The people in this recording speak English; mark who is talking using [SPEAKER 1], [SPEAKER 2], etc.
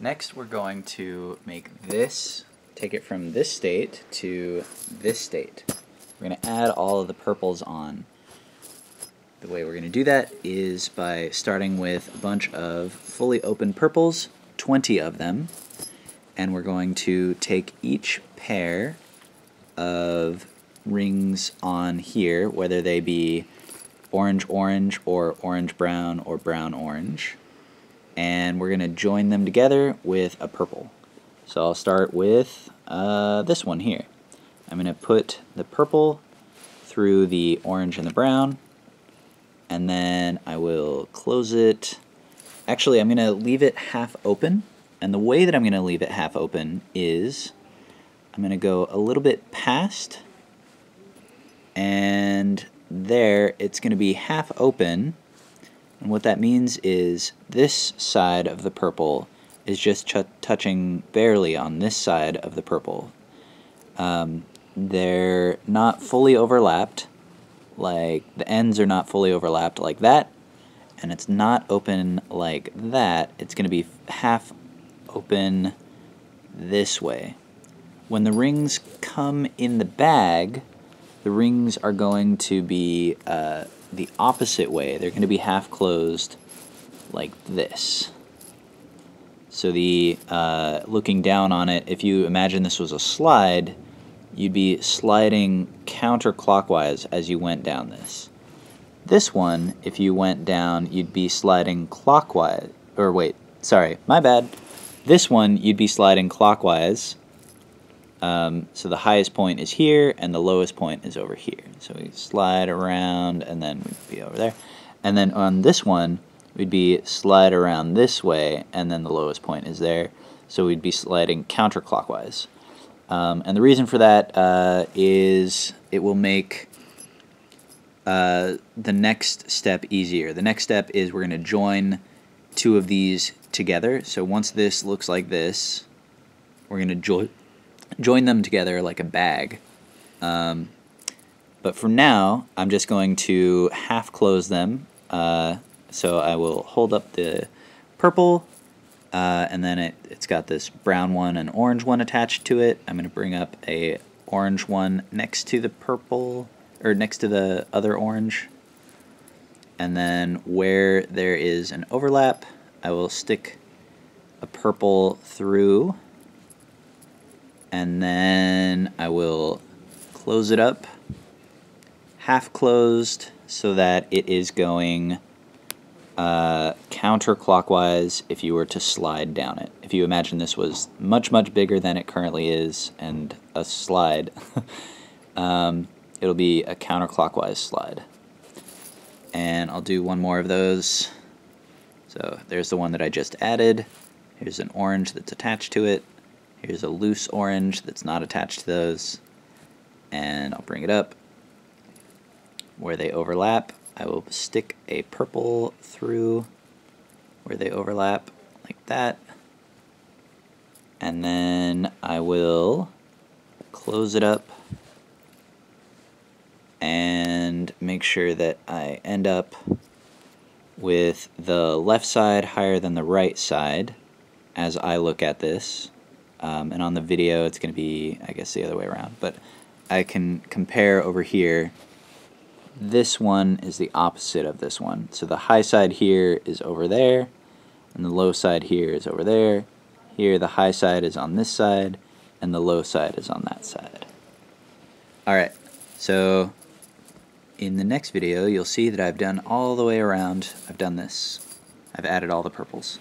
[SPEAKER 1] Next we're going to make this, take it from this state to this state. We're going to add all of the purples on. The way we're going to do that is by starting with a bunch of fully open purples, 20 of them, and we're going to take each pair of rings on here, whether they be orange orange or orange brown or brown orange, and we're going to join them together with a purple. So I'll start with uh, this one here. I'm going to put the purple through the orange and the brown, and then I will close it. Actually, I'm going to leave it half open, and the way that I'm going to leave it half open is I'm going to go a little bit past, and there it's going to be half open, and what that means is this side of the purple is just touching barely on this side of the purple. Um, they're not fully overlapped, like the ends are not fully overlapped like that, and it's not open like that. It's going to be half open this way. When the rings come in the bag, the rings are going to be uh, the opposite way. They're going to be half closed like this. So the uh, looking down on it, if you imagine this was a slide, you'd be sliding counterclockwise as you went down this. This one, if you went down, you'd be sliding clockwise, or wait, sorry, my bad. This one, you'd be sliding clockwise um, so the highest point is here, and the lowest point is over here. So we slide around, and then we'd be over there. And then on this one, we'd be slide around this way, and then the lowest point is there. So we'd be sliding counterclockwise. Um, and the reason for that uh, is it will make uh, the next step easier. The next step is we're going to join two of these together. So once this looks like this, we're going to join join them together like a bag. Um, but for now, I'm just going to half close them. Uh, so I will hold up the purple, uh, and then it, it's got this brown one and orange one attached to it. I'm going to bring up a orange one next to the purple, or next to the other orange. And then where there is an overlap, I will stick a purple through and then I will close it up half closed so that it is going uh, counterclockwise if you were to slide down it. If you imagine this was much, much bigger than it currently is and a slide, um, it'll be a counterclockwise slide. And I'll do one more of those. So there's the one that I just added. Here's an orange that's attached to it. Here's a loose orange that's not attached to those. And I'll bring it up. Where they overlap, I will stick a purple through where they overlap, like that. And then I will close it up and make sure that I end up with the left side higher than the right side as I look at this. Um, and on the video it's going to be, I guess, the other way around. But I can compare over here. This one is the opposite of this one. So the high side here is over there, and the low side here is over there. Here the high side is on this side, and the low side is on that side. Alright, so in the next video you'll see that I've done all the way around, I've done this. I've added all the purples.